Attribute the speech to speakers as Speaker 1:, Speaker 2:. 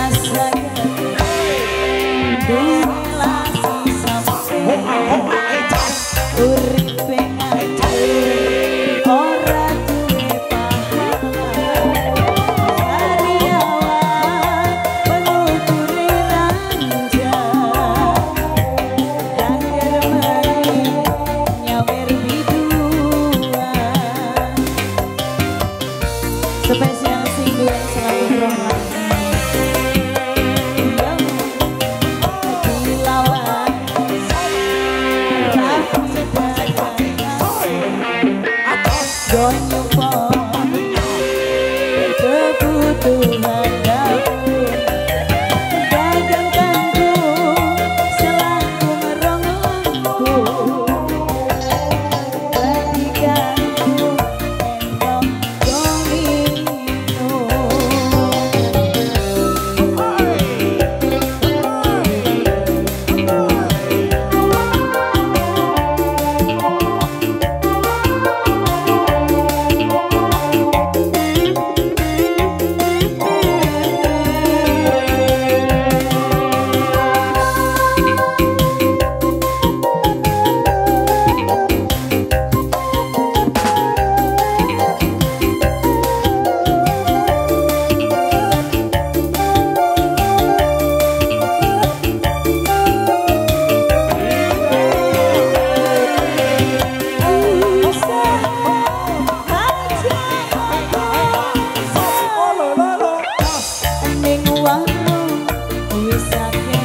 Speaker 1: That's right. aku tuh mengapa Tuhan